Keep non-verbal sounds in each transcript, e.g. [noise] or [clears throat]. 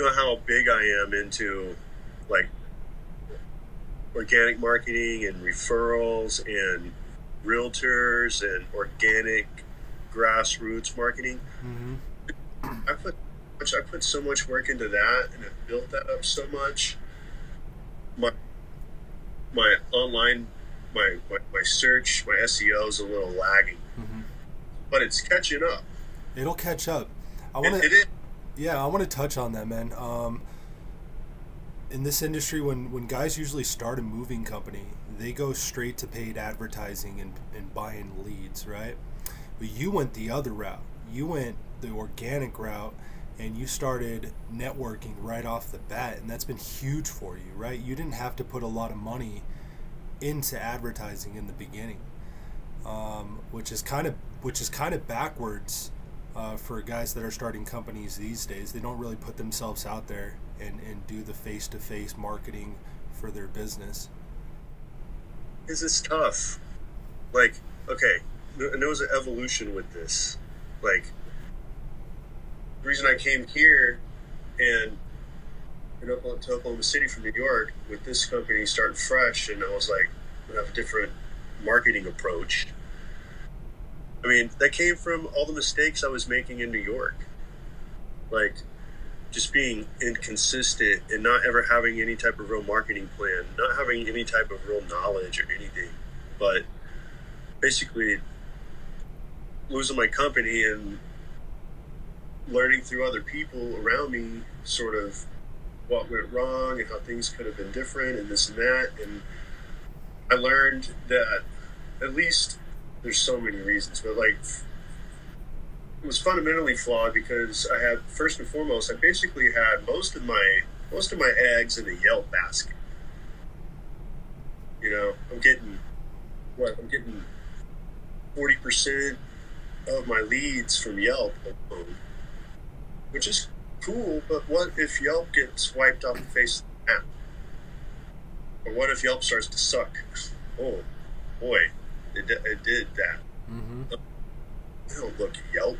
you know how big I am into like organic marketing and referrals and realtors and organic grassroots marketing. Mm-hmm. I put much I put so much work into that and I've built that up so much. My my online my my, my search, my SEO is a little lagging. Mm-hmm. But it's catching up. It'll catch up. I want to. Yeah, I want to touch on that, man. Um, in this industry, when, when guys usually start a moving company, they go straight to paid advertising and, and buying leads, right? But you went the other route. You went the organic route and you started networking right off the bat, and that's been huge for you, right? You didn't have to put a lot of money into advertising in the beginning, um, which is kind of which is kind of backwards uh, for guys that are starting companies these days. They don't really put themselves out there and, and do the face to face marketing for their business. It's tough. Like, okay, and there was an evolution with this. Like, the reason I came here and in Oklahoma, to Oklahoma City from New York with this company starting fresh, and I was like, we have a different marketing approach. I mean, that came from all the mistakes I was making in New York. Like, just being inconsistent and not ever having any type of real marketing plan, not having any type of real knowledge or anything, but basically losing my company and learning through other people around me sort of what went wrong and how things could have been different and this and that. And I learned that at least there's so many reasons, but like it was fundamentally flawed because I had first and foremost I basically had most of my most of my eggs in the Yelp basket. You know, I'm getting what I'm getting forty percent of my leads from Yelp alone, which is cool. But what if Yelp gets wiped off the face of the map? Or what if Yelp starts to suck? [laughs] Oh boy, it, it did that. Mm-hmm. I don't look at Yelp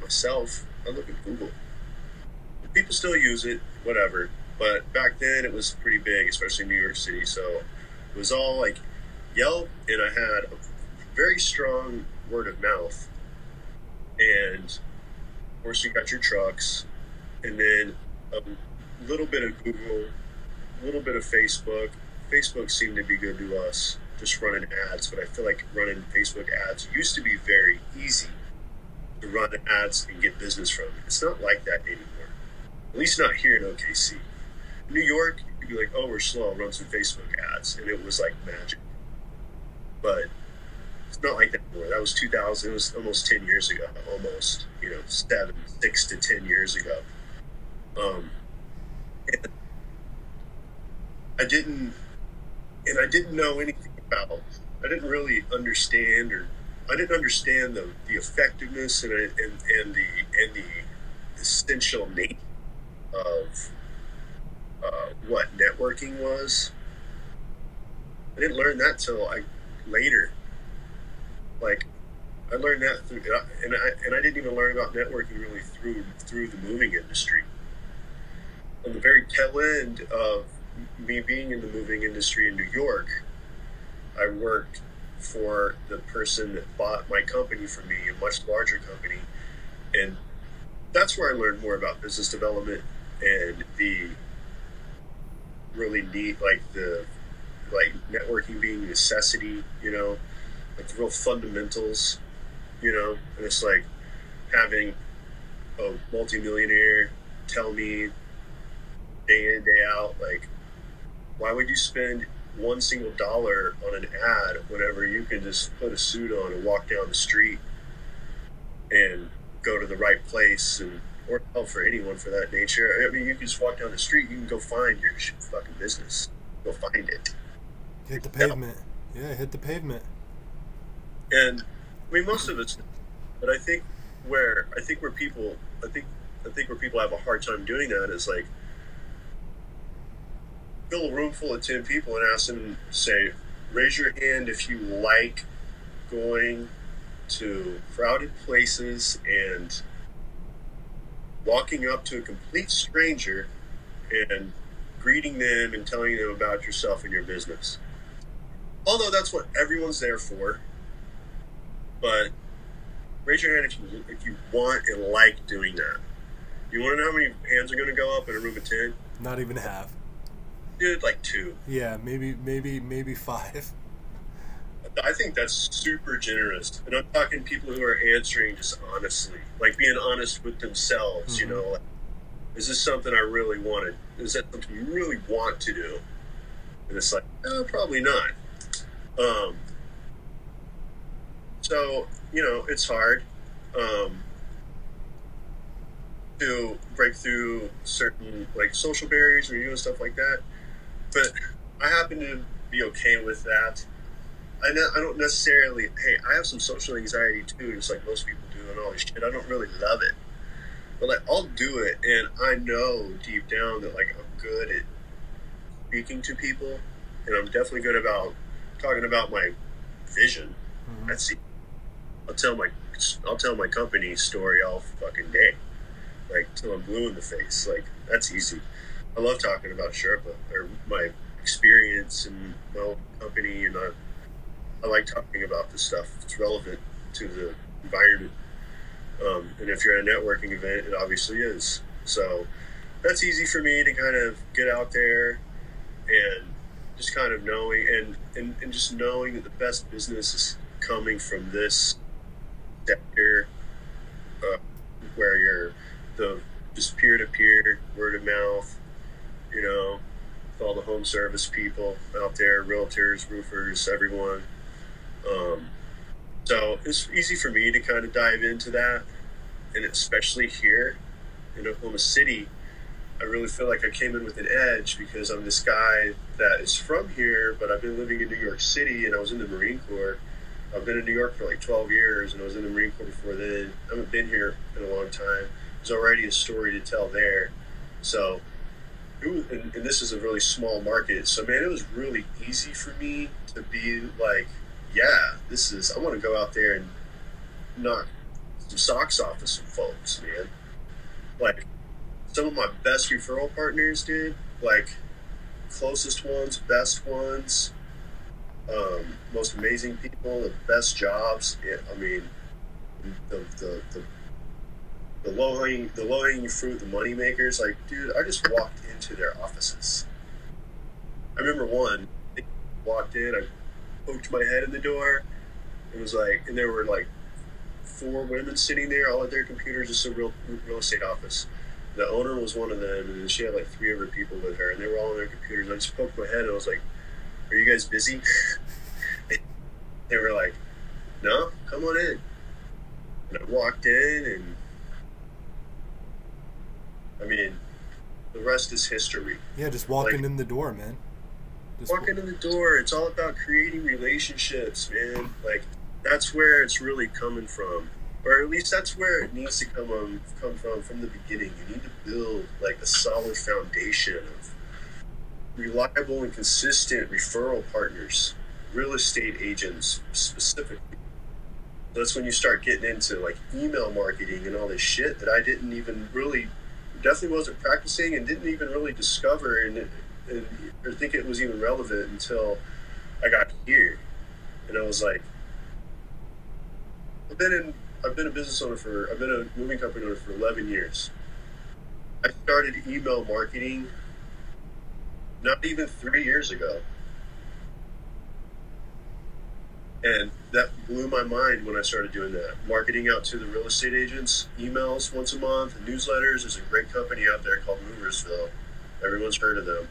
myself. I look at Google. People still use it, whatever. But back then it was pretty big, especially in New York City. So it was all like Yelp, and I had a very strong word of mouth. And of course, you got your trucks, and then a little bit of Google, a little bit of Facebook. Facebook seemed to be good to us, just running ads. But I feel like running Facebook ads used to be very easy to run ads and get business from. It's not like that anymore. At least not here in OKC. New York, you'd be like, oh, we're slow, run some Facebook ads. And it was like magic. But it's not like that anymore. That was 2000, it was almost 10 years ago, almost, you know, seven, six to 10 years ago. Um, I didn't, and I didn't know anything about, I didn't really understand or I didn't understand the, the effectiveness and, and, and the and the essential nature of uh, what networking was. I didn't learn that till I later. Like I learned that through, and I and I didn't even learn about networking really through through the moving industry. On the very tail end of me being in the moving industry in New York, I worked for the person that bought my company for me, a much larger company. And that's where I learned more about business development and the really neat, like the like networking being necessity, you know, like the real fundamentals, you know, and it's like having a multimillionaire tell me day in, day out, like, why would you spend one single dollar on an ad whenever you can just put a suit on and walk down the street and go to the right place and or help for anyone for that nature. I mean, you can just walk down the street, you can go find your fucking business. Go find it. Hit the pavement. Yeah, hit the pavement. And I mean, most of it's, but I think where I think where people, I think, I think where people have a hard time doing that is like fill a room full of 10 people and ask them, say, raise your hand if you like going to crowded places and walking up to a complete stranger and greeting them and telling them about yourself and your business. Although that's what everyone's there for, but raise your hand if you, if you want and like doing that. You want to know how many hands are going to go up in a room of 10? Not even half. Dude, like two. Yeah, maybe, maybe, maybe five. I think that's super generous. And I'm talking people who are answering just honestly, like being honest with themselves, mm-hmm. you know, like, is this something I really wanted? Is that something you really want to do? And it's like, no, probably not. Um, so, you know, it's hard um, to break through certain like social barriers when you're doing stuff like that. But I happen to be okay with that I, ne- I don't necessarily. Hey, I have some social anxiety too, just like most people do, and all this shit. I don't really love it, but like I'll do it, and I know deep down that like I'm good at speaking to people, and I'm definitely good about talking about my vision. Mm-hmm. That's the. I'll tell my I'll tell my company story all fucking day, like till I'm blue in the face. Like that's easy. I love talking about Sherpa or my experience and my company, and I I like talking about this stuff. It's relevant to the environment. Um, and if you're at a networking event, it obviously is. So that's easy for me to kind of get out there and just kind of knowing and, and, and just knowing that the best business is coming from this sector uh, where you're the just peer to peer, word of mouth, you know, all the home service people out there, realtors, roofers, everyone um, so it's easy for me to kind of dive into that, and especially here in Oklahoma City, I really feel like I came in with an edge because I'm this guy that is from here, but I've been living in New York City and I was in the Marine Corps. I've been in New York for like 12 years and I was in the Marine Corps before then. I haven't been here in a long time. There's already a story to tell there. So, was, and, and this is a really small market. So, man, it was really easy for me to be like, yeah, this is, I want to go out there and knock some socks off of some folks, man. Like, some of my best referral partners, dude, like, closest ones, best ones, um, most amazing people, the best jobs. I mean, the, the, the, the low hanging the low hanging fruit, the money makers. Like, dude, I just walked into their offices. I remember one. I Walked in. I poked my head in the door. It was like, and there were like four women sitting there, all at their computers. Just a real real estate office. The owner was one of them, and she had like three other people with her, and they were all on their computers. I just poked my head, and I was like, "Are you guys busy?" [laughs] they were like, "No, come on in." And I walked in, and I mean, the rest is history. Yeah, just walking like, in the door, man. Walking in the door, it's all about creating relationships, man. Like that's where it's really coming from, or at least that's where it needs to come um, come from from the beginning. You need to build like a solid foundation of reliable and consistent referral partners, real estate agents specifically. That's when you start getting into like email marketing and all this shit that I didn't even really, definitely wasn't practicing and didn't even really discover and and, or think it was even relevant until I got here, and I was like, I've been in I've been a business owner for I've been a moving company owner for 11 years. I started email marketing not even three years ago. And that blew my mind when I started doing that. Marketing out to the real estate agents, emails once a month, newsletters. There's a great company out there called Moversville. Everyone's heard of them.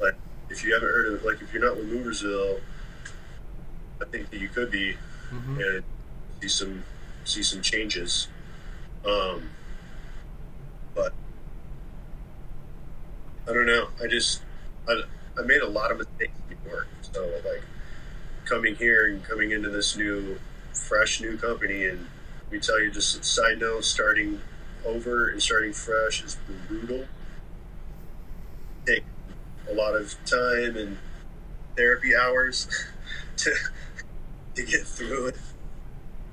Like, if you haven't heard of, like, if you're not with Moversville, I think that you could be, mm-hmm. and see some see some changes. Um, but I don't know. I just I, I made a lot of mistakes in New York. So like coming here and coming into this new, fresh new company, and we tell you, just a side note, starting over and starting fresh is brutal. Take a lot of time and therapy hours [laughs] to to get through it.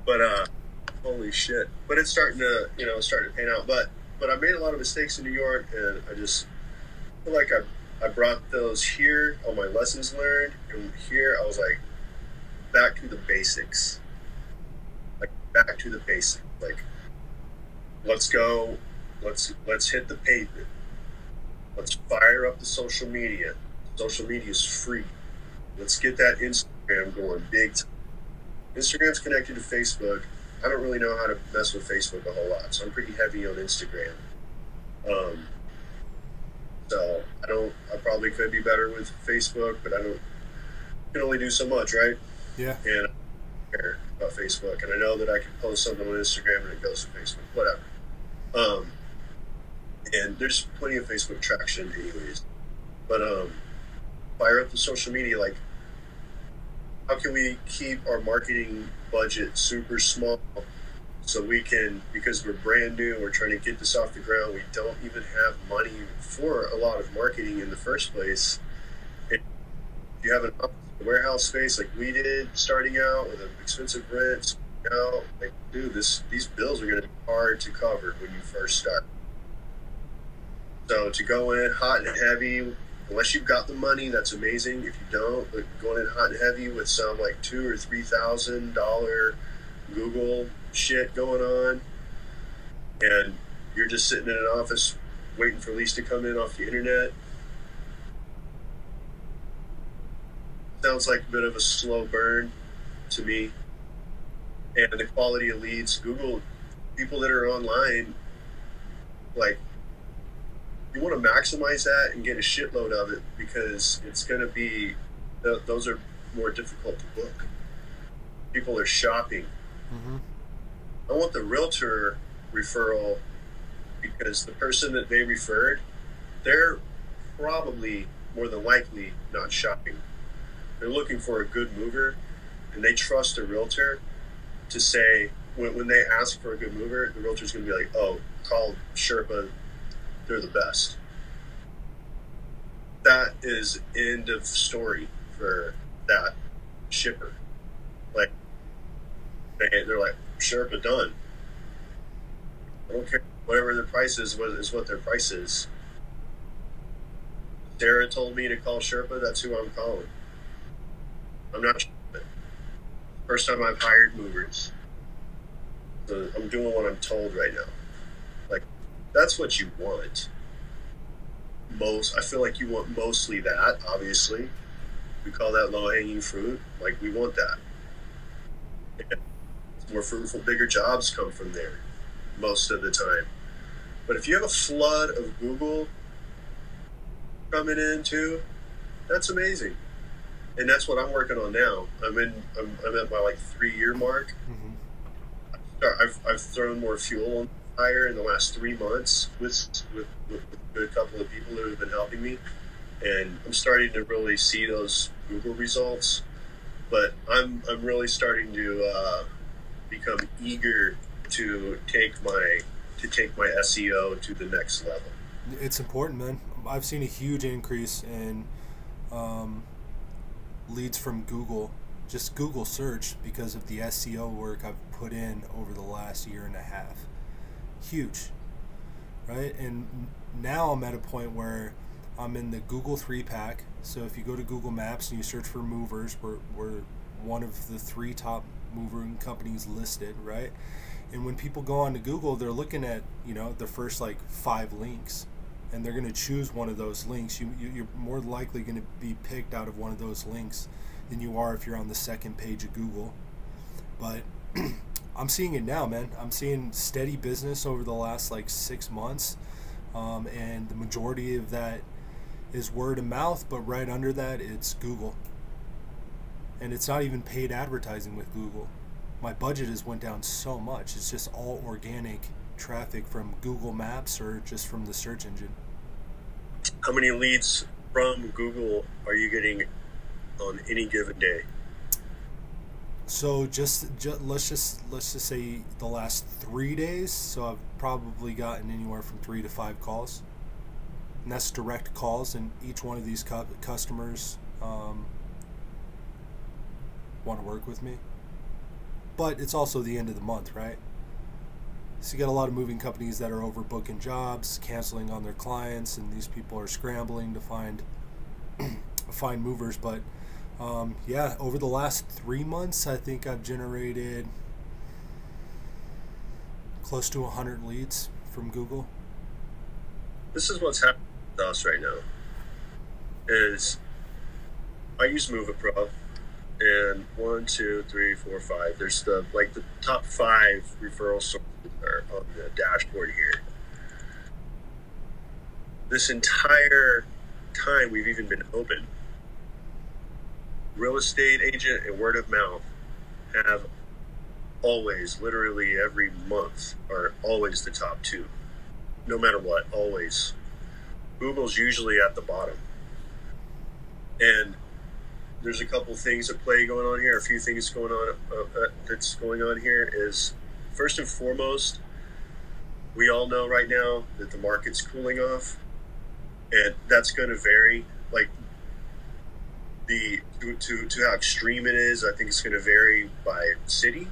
But uh, holy shit! But it's starting to you know starting to pan out. But but I made a lot of mistakes in New York, and I just feel like I, I brought those here, all my lessons learned, and here I was like, back to the basics. Like, back to the basics. Like, let's go, let's, let's hit the pavement. Let's fire up the social media. Social media is free. Let's get that Instagram going big time. Instagram's connected to Facebook. I don't really know how to mess with Facebook a whole lot, so I'm pretty heavy on Instagram. Um, so I don't. I probably could be better with Facebook, but I don't. Can only do so much, right? Yeah. And about Facebook, and I know that I can post something on Instagram and it goes to Facebook, whatever. Um, and there's plenty of Facebook traction, anyways. But um, fire up the social media. Like, how can we keep our marketing budget super small so we can because we're brand new we're trying to get this off the ground we don't even have money for a lot of marketing in the first place if you have a warehouse space like we did starting out with an expensive rent out like dude this these bills are going to be hard to cover when you first start so to go in hot and heavy unless you've got the money, that's amazing. If you don't, but going in hot and heavy with some like two or three thousand dollar Google shit going on, and you're just sitting in an office waiting for leads to come in off the internet. Sounds like a bit of a slow burn to me. And the quality of leads, Google people that are online, like you want to maximize that and get a shitload of it because it's going to be those are more difficult to book. People are shopping. Mm-hmm. I want the realtor referral because the person that they referred, they're probably more than likely not shopping. They're looking for a good mover and they trust a realtor to say, when, when they ask for a good mover, the realtor's going to be like, oh, call Sherpa they're the best. That is end of story for that shipper. Like they, they're like Sherpa done. I don't care whatever their price is, what is what their price is. Sarah told me to call Sherpa. That's who I'm calling. I'm not. First time I've hired movers. So I'm doing what I'm told right now Like, that's what you want. Most, I feel like you want mostly that. Obviously, we call that low hanging fruit. Like we want that. And more fruitful, bigger jobs come from there most of the time. But if you have a flood of Google coming in too, that's amazing. And that's what I'm working on now. I'm in. I'm, I'm at my like three year mark. Mm-hmm. I've, I've thrown more fuel on the fire in the last three months with, with, with a couple of people that have been helping me, and I'm starting to really see those Google results. But I'm I'm really starting to uh, become eager to take my to take my SEO to the next level. It's important, man. I've seen a huge increase in leads from Google, just Google search, because of the SEO work I've put in over the last year and a half huge, right? And now I'm at a point where I'm in the Google three pack. So if you go to Google Maps and you search for movers, we're, we're one of the three top moving companies listed, right? And when people go on to Google, they're looking at you know the first like five links, and they're going to choose one of those links. You, you you're more likely going to be picked out of one of those links than you are if you're on the second page of Google. But [clears throat] I'm seeing it now, man. I'm seeing steady business over the last like six months, um, and the majority of that is word of mouth. But right under that, it's Google, and it's not even paid advertising with Google. My budget has went down so much. It's just all organic traffic from Google Maps or just from the search engine. How many leads from Google are you getting on any given day? So just, just let's just let's just say the last three days. So I've probably gotten anywhere from three to five calls, and that's direct calls. And each one of these cu- customers um, want to work with me. But it's also the end of the month, right? So you got a lot of moving companies that are overbooking jobs, canceling on their clients, and these people are scrambling to find [clears throat] find movers. But um, yeah, over the last three months, I think I've generated close to 100 leads from Google. This is what's happening to us right now. Is I use MoveIt and one, two, three, four, five. There's the like the top five referral sources are on the dashboard here. This entire time we've even been open, real estate agent and word of mouth have always, literally every month, are always the top two. No matter what, always. Google's usually at the bottom. And there's a couple things at play going on here. A few things going on uh, uh, that's going on here is first and foremost, we all know right now that the market's cooling off, and that's going to vary. Like the to, to to how extreme it is, I think it's going to vary by city,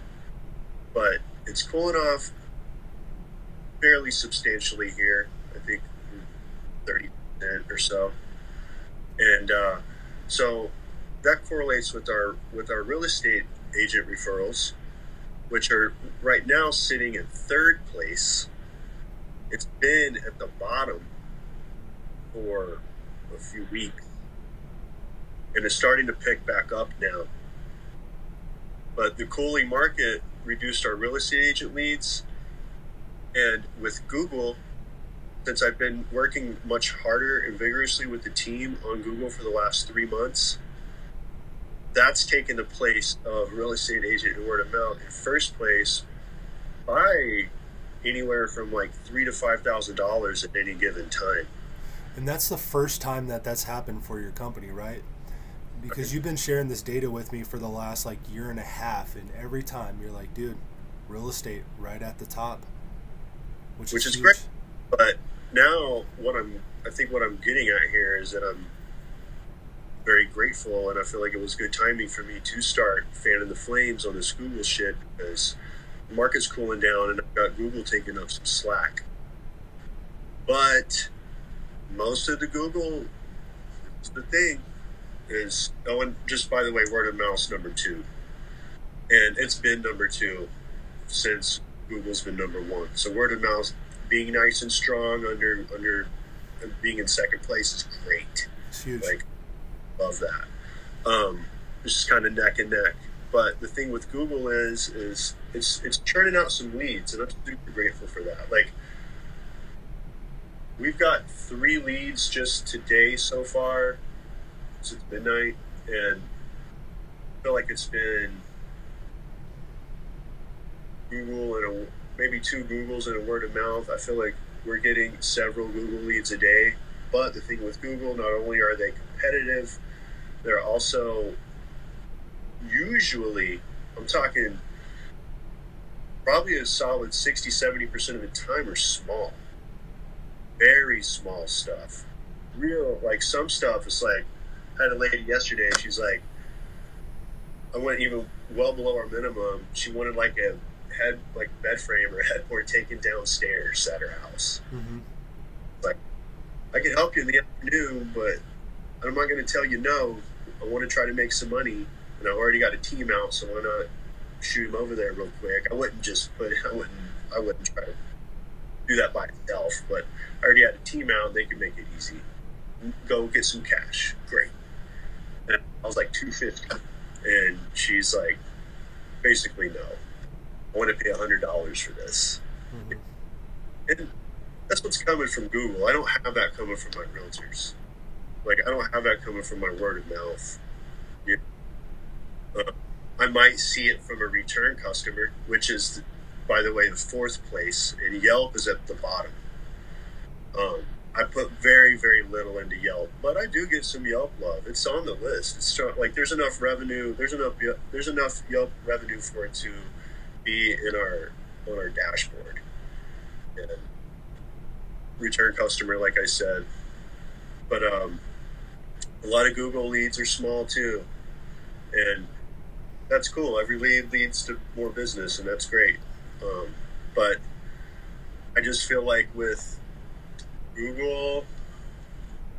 but it's cooling off fairly substantially here. I think thirty percent or so, and uh, so that correlates with our with our real estate agent referrals, which are right now sitting in third place. It's been at the bottom for a few weeks, and it's starting to pick back up now. But the cooling market reduced our real estate agent leads, and with Google, since I've been working much harder and vigorously with the team on Google for the last three months, that's taken the place of real estate agent and word of mouth in first place by anywhere from like three to five thousand dollars at any given time. And that's the first time that that's happened for your company, right? Because you've been sharing this data with me for the last like year and a half, and every time you're like, dude, real estate right at the top, which, which is, is great. But now, what I'm, I think what I'm getting at here is that I'm very grateful, and I feel like it was good timing for me to start fanning the flames on this Google shit because the market's cooling down, and I've got Google taking up some slack. But most of the Google, the thing is, oh, and just by the way, word of mouth number two, and it's been number two since Google's been number one. So word of mouth being nice and strong under under being in second place is great. It's huge. Like love that. Um, it's just kind of neck and neck. But the thing with Google is, is it's it's churning out some leads, and I'm super grateful for that. Like, we've got three leads just today so far since midnight, and I feel like it's been Google and a, maybe two Googles and a word of mouth. I feel like we're getting several Google leads a day. But the thing with Google, not only are they competitive, they're also usually, I'm talking probably a solid 60, 70% of the time are small. Very small stuff. Real, like some stuff is like, I had a lady yesterday, and she's like, I went even well below our minimum. She wanted like a head, like bed frame or headboard taken downstairs at her house. Mm-hmm. Like, I can help you in the afternoon, but I'm not going to tell you no. I want to try to make some money, and I already got a team out, so why not shoot him over there real quick? I wouldn't just put, I wouldn't, I wouldn't try to do that by itself, but I already had a team out, and they could make it easy. Go get some cash, great. And I was like two fifty, and she's like, basically no. I want to pay hundred dollars for this. Mm-hmm. And that's what's coming from Google. I don't have that coming from my realtors. Like I don't have that coming from my word of mouth. Yeah. Uh, I might see it from a return customer, which is, by the way, the fourth place, and Yelp is at the bottom. Um, I put very, very little into Yelp, but I do get some Yelp love. It's on the list. It's like there's enough revenue. There's enough. There's enough Yelp revenue for it to be in our on our dashboard. And return customer, like I said, but um, a lot of Google leads are small too, and that's cool. Every lead leads to more business, and that's great. Um, but I just feel like with Google,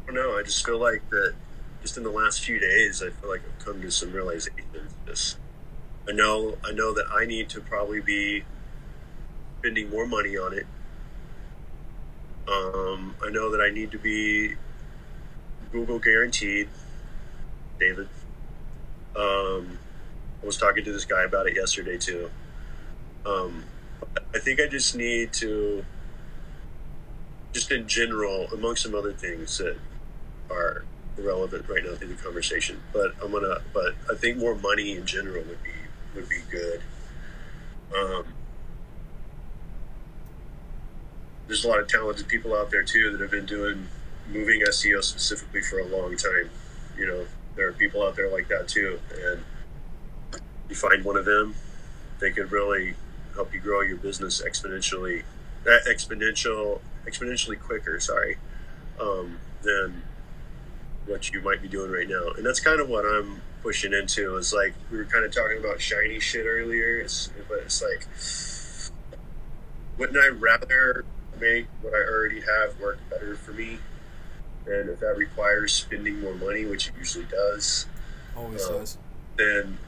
I don't know. I just feel like that. Just in the last few days, I feel like I've come to some realizations. Just, I know, I know that I need to probably be spending more money on it. Um, I know that I need to be Google guaranteed, David. Um, I was talking to this guy about it yesterday too. Um, I think I just need to, just in general, among some other things that are relevant right now to the conversation. But I'm gonna, but I think more money in general would be would be good. Um, there's a lot of talented people out there too that have been doing moving SEO specifically for a long time. You know, there are people out there like that too, and you find one of them, they could really help you grow your business exponentially, uh, exponential, exponentially quicker. Sorry, um, than what you might be doing right now. And that's kind of what I'm pushing into. Is like we were kind of talking about shiny shit earlier, it's, but it's like, wouldn't I rather make what I already have work better for me? And if that requires spending more money, which it usually does, always uh, does, then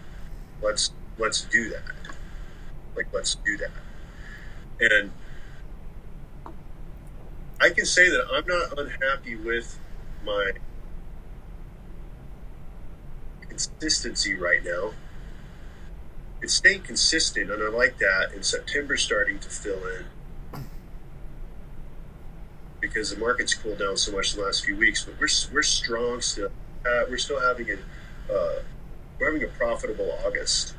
let's let's do that. Like let's do that. And I can say that I'm not unhappy with my consistency right now. It's staying consistent, and I like that. And September's starting to fill in because the market's cooled down so much the last few weeks. But we're we're strong still. Uh, we're still having a uh, we're having a profitable August.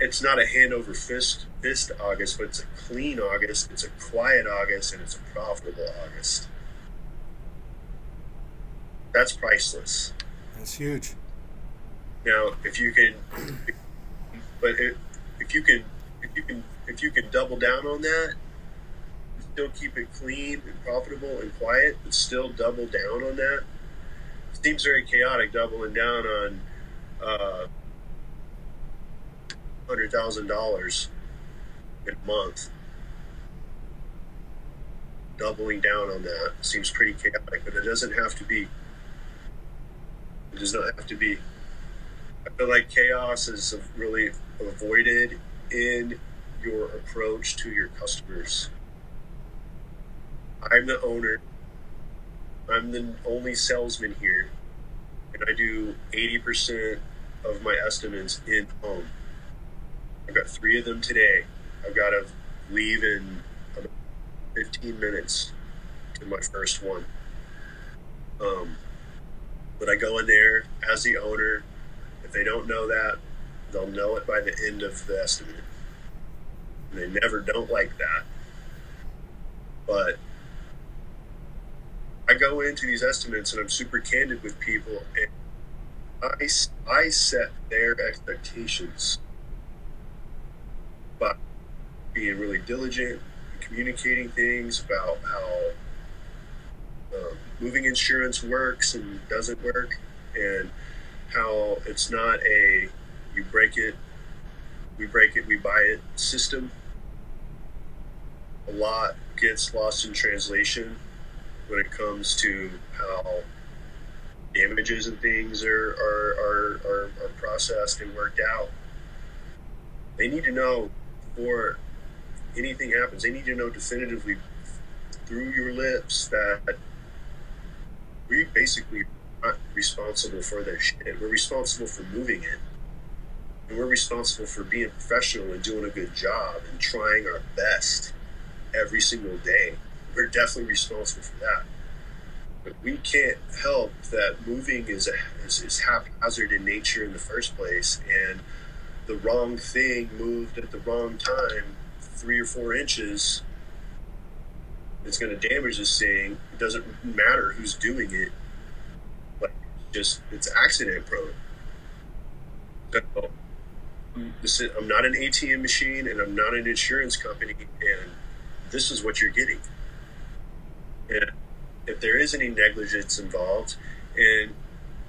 It's not a hand over fist fist August, but it's a clean August. It's a quiet August, and it's a profitable August. That's priceless. That's huge. Now, if you can, but if, if you can, if you can, if you can double down on that, still keep it clean and profitable and quiet, but still double down on that. Seems very chaotic doubling down on uh, hundred thousand dollars in a month. Doubling down on that seems pretty chaotic, but it doesn't have to be. It does not have to be. I feel like chaos is really avoided in your approach to your customers. I'm the owner. I'm the only salesman here, and I do 80% of my estimates in home. I've got three of them today. I've got to leave in 15 minutes to my first one. Um, but I go in there as the owner. If they don't know that, they'll know it by the end of the estimate. And they never don't like that. But I go into these estimates and I'm super candid with people and I, I set their expectations by being really diligent, communicating things about how um, moving insurance works and doesn't work, and how it's not a you break it, we break it, we buy it system. A lot gets lost in translation when it comes to how images and things are, are, are, are, processed and worked out. They need to know before anything happens, they need to know definitively through your lips that we basically not responsible for their shit. We're responsible for moving it. And we're responsible for being professional and doing a good job and trying our best every single day. We're definitely responsible for that. But we can't help that moving is, a, is, is haphazard in nature in the first place. And the wrong thing moved at the wrong time, three or four inches, it's going to damage this thing. It doesn't matter who's doing it. Like, just it's accident prone. So, this is, I'm not an ATM machine, and I'm not an insurance company, and this is what you're getting. And if there is any negligence involved, and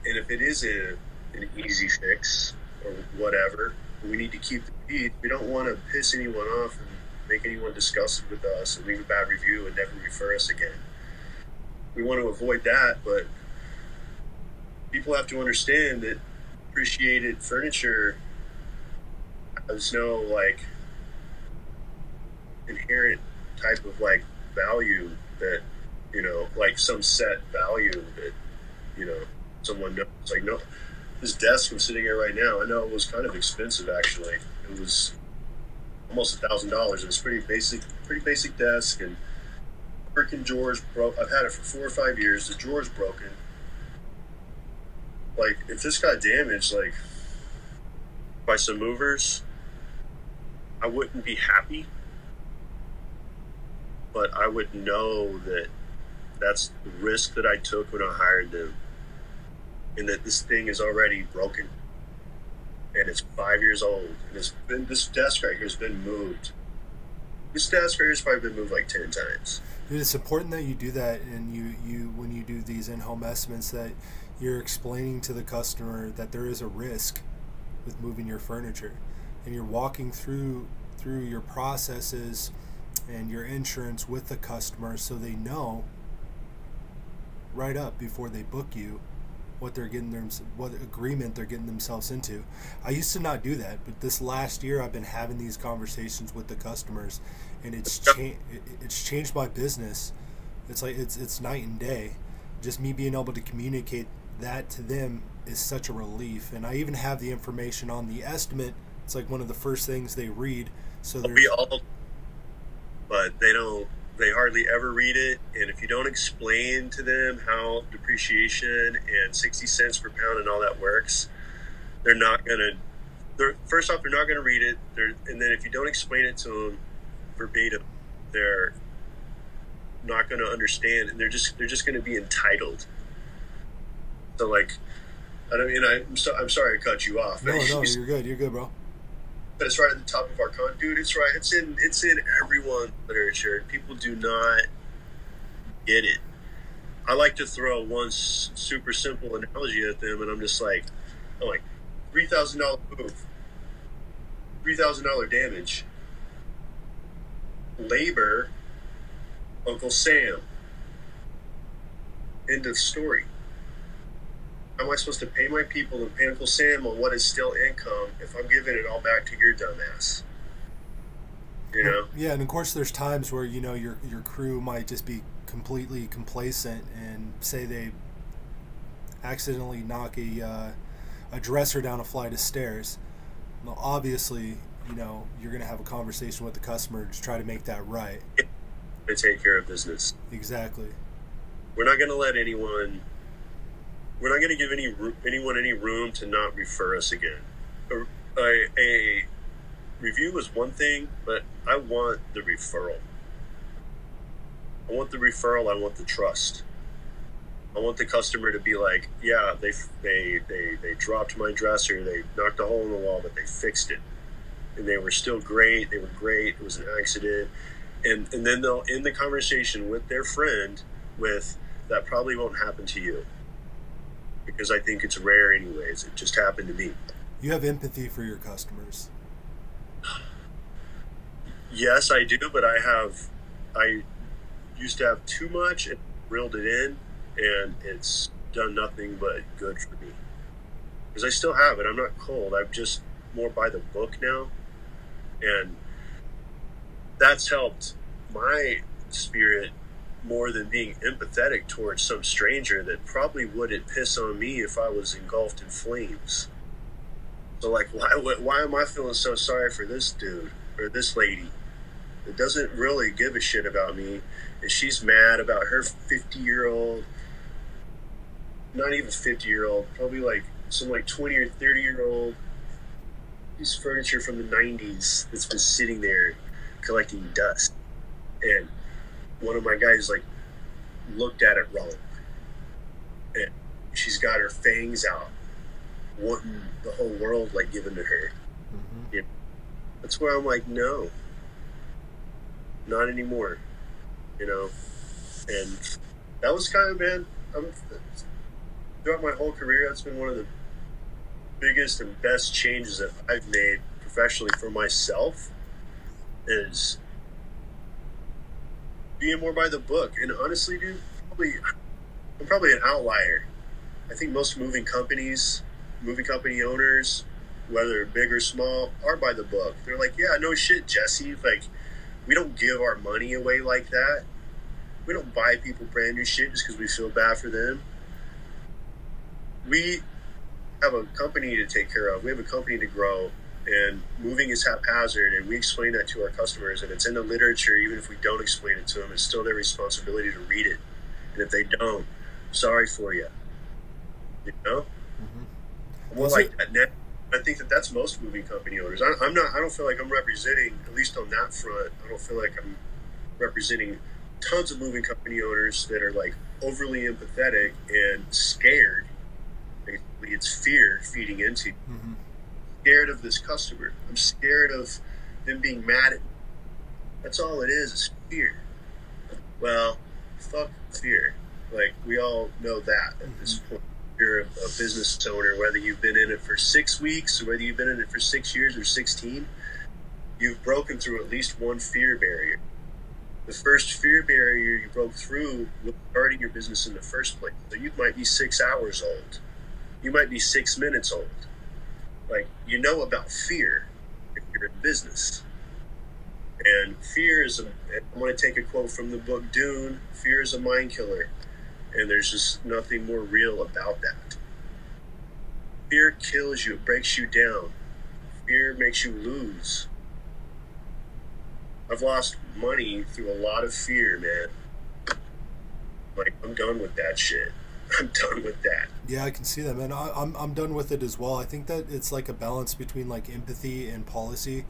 and if it is a, an easy fix or whatever, we need to keep the peace. We don't want to piss anyone off and make anyone disgusted with us and leave a bad review and never refer us again. We want to avoid that, but people have to understand that appreciated furniture has no like inherent type of like value that you know like some set value that you know someone knows like no this desk i'm sitting here right now i know it was kind of expensive actually. It was almost a thousand dollars it was pretty basic pretty basic desk and freaking drawers broke i've had it for four or five years the drawer's broken. Like if this got damaged like by some movers i wouldn't be happy. But I would know that that's the risk that I took when I hired them, and that this thing is already broken, and it's five years old, and it's been this desk right here has been moved. This desk right here has probably been moved like ten times. Dude, it's important that you do that, and you you when you do these in-home estimates that you're explaining to the customer that there is a risk with moving your furniture, and you're walking through through your processes and your insurance with the customer so they know right up before they book you what they're getting them what agreement they're getting themselves into. I used to not do that, but this last year I've been having these conversations with the customers and it's cha- it's changed my business. It's like it's it's night and day. Just me being able to communicate that to them is such a relief and I even have the information on the estimate. It's like one of the first things they read. So we all but they don't they hardly ever read it and if you don't explain to them how depreciation and 60 cents per pound and all that works they're not gonna they're first off they're not gonna read it. They're, and then if you don't explain it to them verbatim they're not gonna understand and they're just they're just gonna be entitled. So like I don't mean I'm, so, I'm sorry I cut you off no no [laughs] you're good you're good bro but it's right at the top of our con. Dude, it's right. It's in. It's in everyone's literature. People do not get it. I like to throw one super simple analogy at them, and I'm just like, I'm like, three thousand dollar move, three thousand dollar damage, labor, Uncle Sam. End of story. How am I supposed to pay my people pay Uncle Sam on what is still income if I'm giving it all back to your dumbass? You know? Yeah, and of course, there's times where you know your your crew might just be completely complacent and say they accidentally knock a uh, a dresser down a flight of stairs. Well, obviously, you know you're going to have a conversation with the customer to try to make that right. To take care of business. Exactly. We're not going to let anyone we're not going to give any anyone any room to not refer us again. A, a, a review is one thing, but I want the referral. I want the referral. I want the trust. I want the customer to be like, yeah, they they they they dropped my dresser, they knocked a hole in the wall, but they fixed it, and they were still great. They were great. It was an accident, and and then they'll end the conversation with their friend with that probably won't happen to you because I think it's rare, anyways. It just happened to me. You have empathy for your customers. Yes, I do, but I have. I used to have too much and reeled it in, and it's done nothing but good for me. Because I still have it. I'm not cold. I'm just more by the book now, and that's helped my spirit more than being empathetic towards some stranger that probably wouldn't piss on me if I was engulfed in flames. So, like, why, why am I feeling so sorry for this dude or this lady that doesn't really give a shit about me? And she's mad about her 50 year old, not even 50 year old, probably like some like 20 or 30 year old piece of furniture from the 90s that's been sitting there collecting dust. And one of my guys like looked at it wrong, and she's got her fangs out, wanting the whole world like given to her. Mm-hmm. Know? That's where I'm like, no, not anymore. You know, and that was kind of man. I'm, throughout my whole career, that's been one of the biggest and best changes that I've made professionally for myself. Is being more by the book. And honestly, dude, probably I'm probably an outlier. I think most moving companies, moving company owners, whether big or small, are by the book. They're like, yeah, no shit, Jesse. Like, we don't give our money away like that. We don't buy people brand new shit just because we feel bad for them. We have a company to take care of. We have a company to grow, and moving is haphazard. And we explain that to our customers, and it's in the literature. Even if we don't explain it to them, it's still their responsibility to read it. And if they don't, sorry for you. You know, mm-hmm. more like that. I think that that's most moving company owners. I, I'm not. I don't feel like I'm representing, at least on that front. I don't feel like I'm representing tons of moving company owners that are like overly empathetic and scared. Basically, it's fear feeding into. Mm-hmm. Scared of this customer. I'm scared of them being mad at me. That's all it is. Is fear. Well, fuck fear. Like we all know that at this mm-hmm. point. You're a, a business owner, whether you've been in it for six weeks or whether you've been in it for six years or sixteen. You've broken through at least one fear barrier the first fear barrier you broke through was starting your business in the first place. So you might be six hours old. You might be six minutes old. Like, you know about fear if you're in business. And fear is, a, I'm going to take a quote from the book Dune fear is a mind killer. And there's just nothing more real about that. Fear kills you, it breaks you down. Fear makes you lose. I've lost money through a lot of fear, man. Like I'm done with that shit. I'm done with that. Yeah, I can see that, man. I, I'm I'm done with it as well. I think that it's like a balance between like empathy and policy,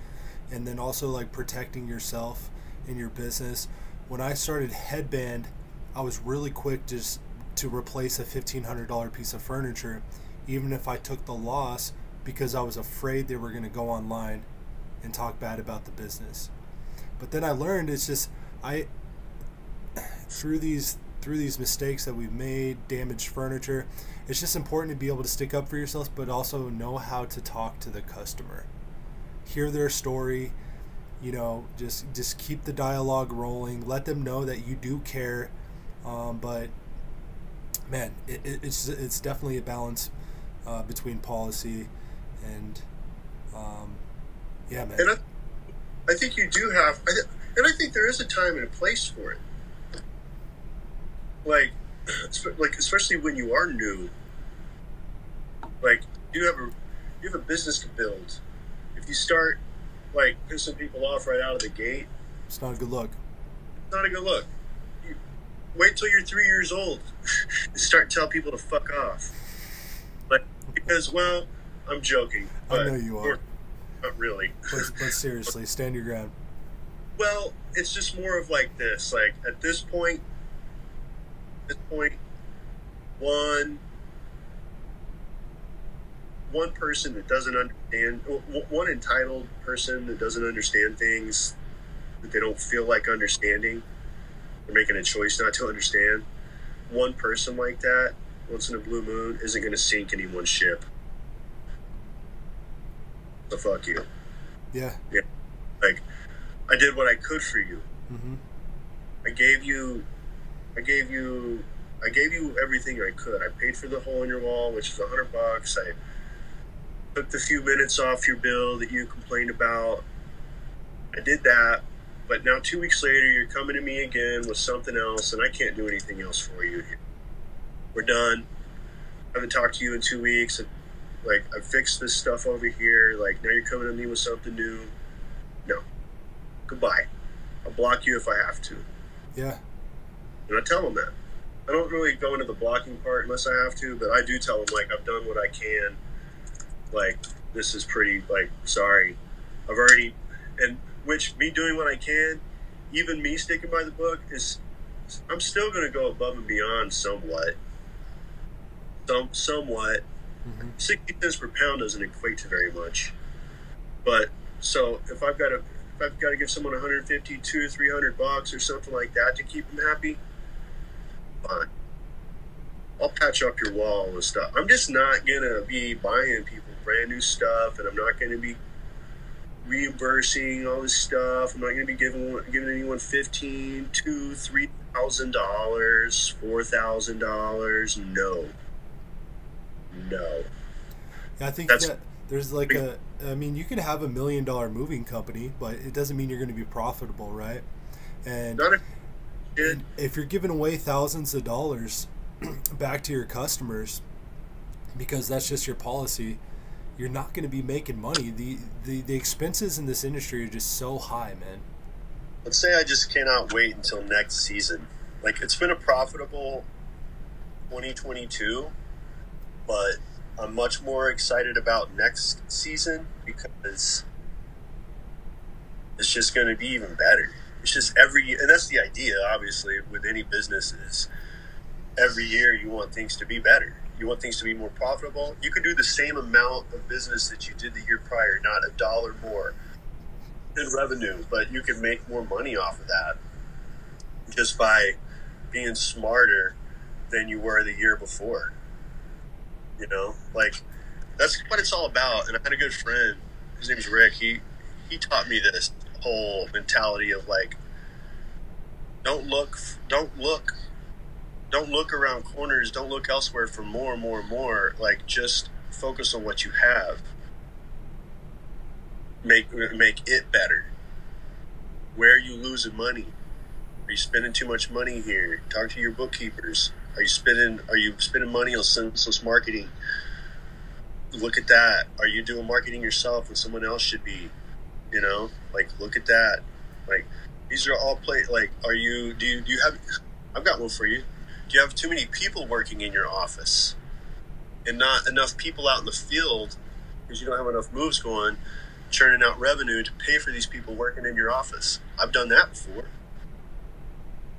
and then also like protecting yourself and your business. When I started Headband, I was really quick just to replace a fifteen hundred dollar piece of furniture, even if I took the loss because I was afraid they were going to go online and talk bad about the business. But then I learned it's just I through these through these mistakes that we've made, damaged furniture, it's just important to be able to stick up for yourself, but also know how to talk to the customer, hear their story. You know, just just keep the dialogue rolling. Let them know that you do care. Um, but man, it, it's it's definitely a balance uh, between policy and um, yeah, man. And I think you do have, and I think there is a time and a place for it. Like, like especially when you are new. Like you have a you have a business to build. If you start like pissing people off right out of the gate, it's not a good look. It's not a good look. You wait till you're three years old [laughs] and start telling people to fuck off. Like because well, I'm joking. I know you are. Not really. But, but seriously, stand your ground. Well, it's just more of like this. Like at this point, this point, one one person that doesn't understand, one entitled person that doesn't understand things that they don't feel like understanding, they're making a choice not to understand. One person like that, once in a blue moon, isn't going to sink anyone's ship. So fuck you. Yeah. Yeah. Like, I did what I could for you. Mm-hmm. I gave you, I gave you, I gave you everything I could. I paid for the hole in your wall, which is a hundred bucks. I took the few minutes off your bill that you complained about. I did that, but now two weeks later, you're coming to me again with something else, and I can't do anything else for you. We're done. I haven't talked to you in two weeks like I fixed this stuff over here. Like now you're coming to me with something new. No, goodbye. I'll block you if I have to. Yeah. And I tell them that. I don't really go into the blocking part unless I have to, but I do tell them like I've done what I can. Like this is pretty. Like sorry, I've already, and which me doing what I can, even me sticking by the book is. I'm still going to go above and beyond somewhat. Some somewhat Mm-hmm. 60 cents per pound doesn't equate to very much. But so if I've got to if I've got to give someone 150, two, 300 bucks or something like that to keep them happy, fine. I'll patch up your wall and stuff. I'm just not gonna be buying people brand new stuff, and I'm not gonna be reimbursing all this stuff. I'm not going to be giving giving anyone fifteen, two, three thousand dollars, four thousand dollars. No, no. I think That's, that there's like a. I mean, you can have a million dollar moving company, but it doesn't mean you're going to be profitable, right? And, if you're giving away thousands of dollars [clears throat] back to your customers because that's just your policy, you're not going to be making money. The, the the expenses in this industry are just so high, man. Let's say I just cannot wait until next season. Like it's been a profitable 2022, but I'm much more excited about next season because it's just going to be even better. It's just every, and that's the idea, obviously, with any business is every year you want things to be better. You want things to be more profitable. You could do the same amount of business that you did the year prior, not a dollar more in revenue, but you can make more money off of that just by being smarter than you were the year before. You know, like that's what it's all about. And I had a good friend, his name is Rick. He he taught me this whole mentality of like, don't look, don't look don't look around corners. Don't look elsewhere for more and more and more. Like just focus on what you have. Make make it better. Where are you losing money? Are you spending too much money here? Talk to your bookkeepers. Are you spending Are you spending money on senseless marketing? Look at that. Are you doing marketing yourself when someone else should be? You know, like look at that. Like these are all play. Like, are you? Do you? Do you have? I've got one for you do you have too many people working in your office and not enough people out in the field because you don't have enough moves going, churning out revenue to pay for these people working in your office? I've done that before.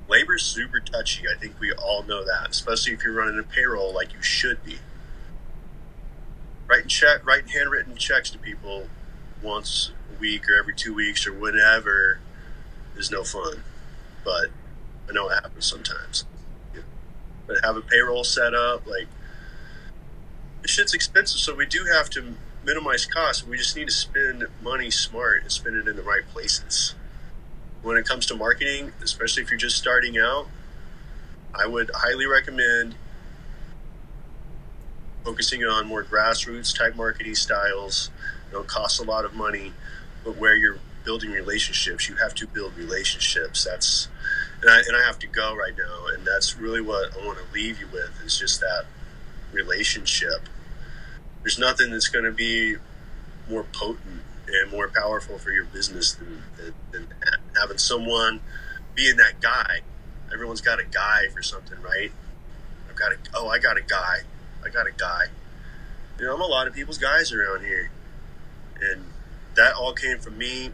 Labor's super touchy. I think we all know that, especially if you're running a payroll like you should be. Writing check, writing handwritten checks to people once week or every two weeks or whatever is no fun. But I know it happens sometimes but have a payroll set up. Like, shit's expensive, so we do have to minimize costs. We just need to spend money smart and spend it in the right places. When it comes to marketing, especially if you're just starting out, I would highly recommend focusing on more grassroots type marketing styles. Know, cost a lot of money, but where you're building relationships, you have to build relationships. That's and I, and I have to go right now. And that's really what I want to leave you with is just that relationship. There's nothing that's going to be more potent and more powerful for your business than, than, than having someone being that guy. Everyone's got a guy for something, right? I've got a, oh, I got a guy. I got a guy. You know, I'm a lot of people's guys around here. And that all came from me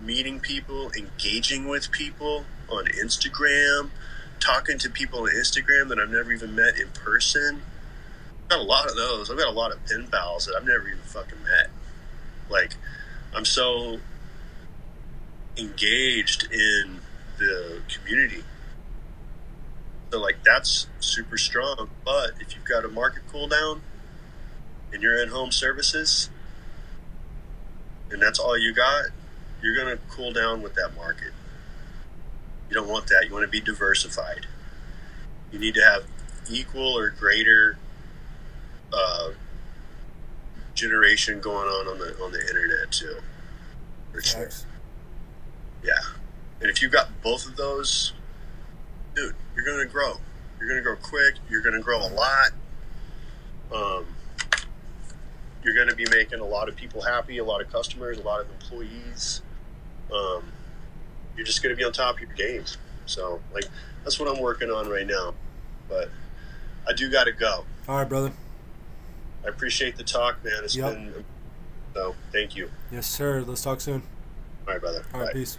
meeting people, engaging with people, on Instagram, talking to people on Instagram that I've never even met in person. I've got a lot of those. I've got a lot of pen pals that I've never even fucking met. Like, I'm so engaged in the community. So, like, that's super strong. But if you've got a market cool down and you're in home services and that's all you got, you're going to cool down with that market. You don't want that. You want to be diversified. You need to have equal or greater uh, generation going on on the on the internet too. Sure. Nice. Yeah, and if you've got both of those, dude, you're gonna grow. You're gonna grow quick. You're gonna grow a lot. Um, you're gonna be making a lot of people happy, a lot of customers, a lot of employees. Um, you're just going to be on top of your game. So, like, that's what I'm working on right now. But I do got to go. All right, brother. I appreciate the talk, man. It's yep. been so. Thank you. Yes, sir. Let's talk soon. All right, brother. All right, Bye. peace.